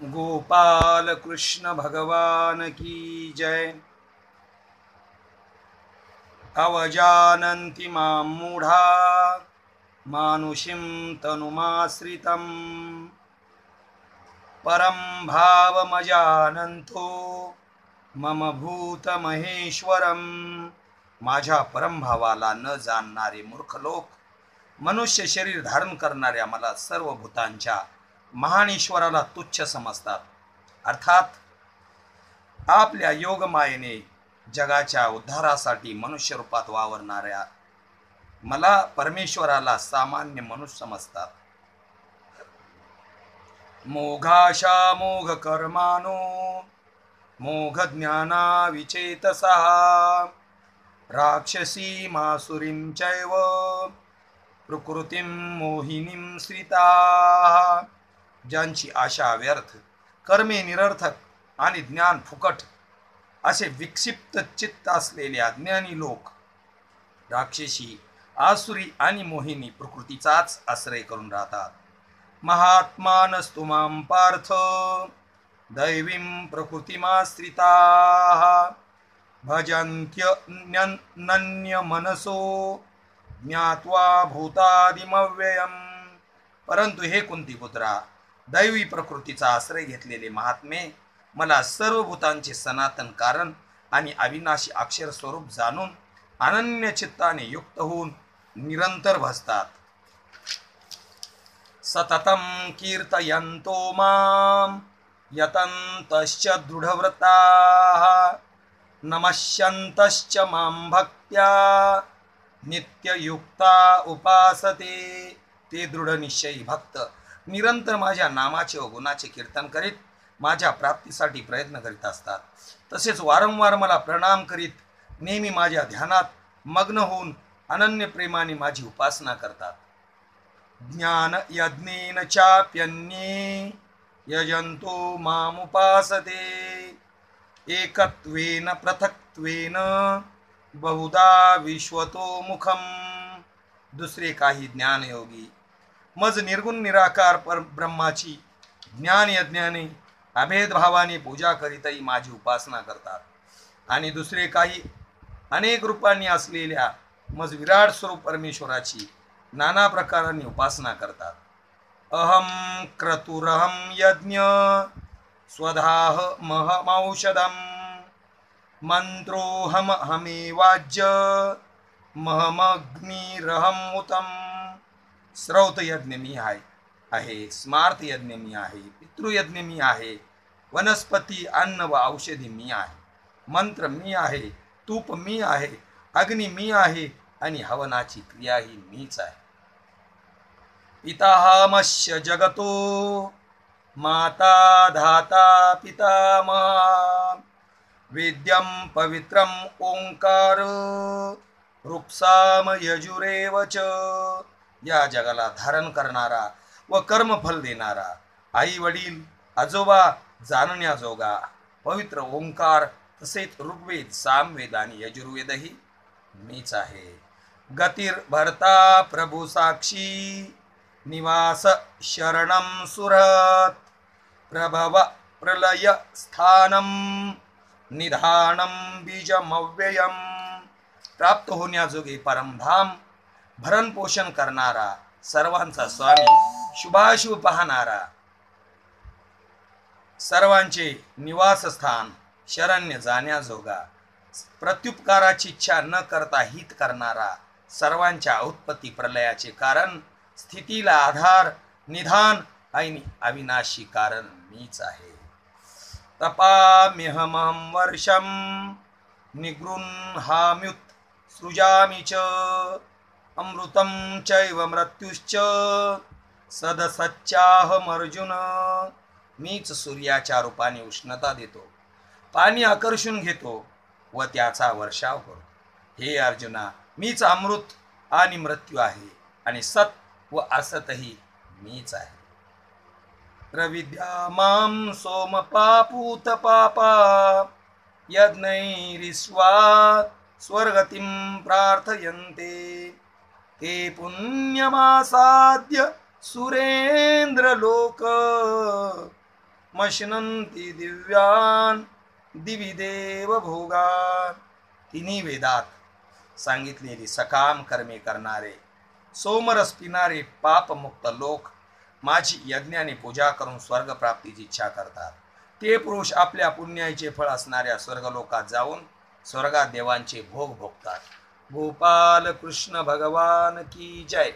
गोपाल कृष्ण भगवान की जय। अवजानन्ति मां मूढा मानुषिं तनुमाश्रितं परं भावमजानन्तो मम भूतमहेश्वरं माझ्या परमभावाला न जाणणारे मूर्ख लोक मनुष्य शरीर धारण करणाऱ्या मला सर्व भूतांच्या महान ईश्वराला तुच्छ समजतात. अर्थात आपल्या योगमायेने जगाच्या उद्धारासाठी मनुष्य रूपात वावरणाऱ्या मला परमेश्वराला सामान्य मनुष्य समजतात. मोघाशा मोघ कर्मानो मोघ ज्ञाना विचेतसा राक्षसी मासुरीं चैव प्रकृतीं मोहिनीं श्रिता। ज्यांची आशा व्यर्थ कर्मे निरर्थक आणि ज्ञान फुकट असे विक्षिप्त चित्त असलेले अज्ञानी लोक राक्षसी आसुरी आणि मोहिनी प्रकृतीचाच आश्रय करून राहतात. महात्मानस्तु मां पार्थ दैवीं प्रकृतिमाश्रिता भजन्त्यनन्य मनसो ज्ञात्वा भूतादिमव्ययम। परंतु हे कुंती पुत्रा दैवी प्रकृतीचा आश्रय घेतलेले महात्मे मला सर्व भूतांचे सनातन कारण आणि अविनाशी अक्षर स्वरूप जाणून अनन्य चित्ताने युक्त होऊन निरंतर भसतात. सततम कीर्तयंतो मां यतंतश्च दृढव्रताः नमश्यंतश्च मां भक्त्या नित्ययुक्ता उपासते ते दृढनिश्चयी भक्त निरंतर माझ्या नामाचे व गुणाचे कीर्तन करीत माझ्या प्राप्तीसाठी प्रयत्न करीत असतात. तसेच वारंवार मला प्रणाम करीत नेहमी माझ्या ध्यानात मग्न होऊन अनन्य प्रेमाने माझी उपासना करतात. ज्ञान यज्ञेन चाप्यन्ये यजंतो मामुपासते। एकत्वेन पृथक्त्वेन बहुधा विश्वतो मुखम। दुसरे काही ज्ञानयोगी मज निर्गुण निराकार पर ब्रह्माची ज्ञान यज्ञाने अभेदभावाने पूजा करीतही माझी उपासना करतात. आणि दुसरे काही अनेक रूपांनी असलेल्या मज विराट स्वरूप परमेश्वराची नाना प्रकारांनी उपासना करतात. अहम क्रतुरहम यज्ञ स्वधाह महमौषधम मंत्रोहम हमेवाज्य महमग्निरहम उतम। श्रौत यज्ञ मी आहे आहे स्मार्त यज्ञ मी आहे पितृयज्ञ मी आहे वनस्पती अन्न व औषधी मी आहे मंत्र मी आहे तूप मी आहे अग्नी मी आहे आणि हवनाची क्रिया ही मीच आहे. पितामश्य जगतो माता धाता पितामा वेद्यम पवित्रम ओंकार रुक्साम यजुरेव च। या जगाला धारण करणारा व कर्मफल देणारा. आई वडील आजोबा जाणण्याजोगा पवित्र ओंकार तसेच ऋग्वेद सामवेद आणि यजुर्वेदही मीच आहे. गतीर भरता प्रभू साक्षी निवास शरणं सुरत प्रभव प्रलय स्थानम निधानम बीजमव्ययम प्राप्त होण्याजोगे परमधाम भरणपोषण करणारा सर्वांचा स्वामी शुभाशुभ पाहणारा. सर्वांचे निवासस्थान शरण्य जाण्याजोगा. प्रत्युपकाराची इच्छा न करता हित करणारा सर्वांच्या उत्पत्ती प्रलयाचे कारण स्थितीला आधार निधान आणि अविनाशी कारण मीच आहे. तपाम्यहमहम वर्षम निगृहाम्युत सृजामी च अमृतं चैव मृत्युश्च सदसच्चाहमर्जुन. मीच सूर्याच्या रूपाने उष्णता देतो पाणी आकर्षून घेतो व त्याचा वर्षाव करतो. हे अर्जुना मीच अमृत आणि मृत्यू आहे आणि सत व असतही मीच आहे. प्रविद्या मां सोमपापूत पापा यज्ञैरिस्वा स्वर्गतिं प्रार्थयन्ते. ते पुण्यमासाद्य सुरेन्द्रलोक मशनंती दिव्यान दिविदेव भोगान। तिन्ही वेदात सांगितलेली सकाम कर्मे करणारे सोमरस पिणारे पापमुक्त लोक माझी यज्ञाने पूजा करून स्वर्गप्राप्तीची इच्छा करतात. ते पुरुष आपल्या पुण्याचे फळ असणाऱ्या स्वर्गलोकात जाऊन स्वर्गात देवांचे भोग भोगतात. गोपाल कृष्ण भगवान की जय।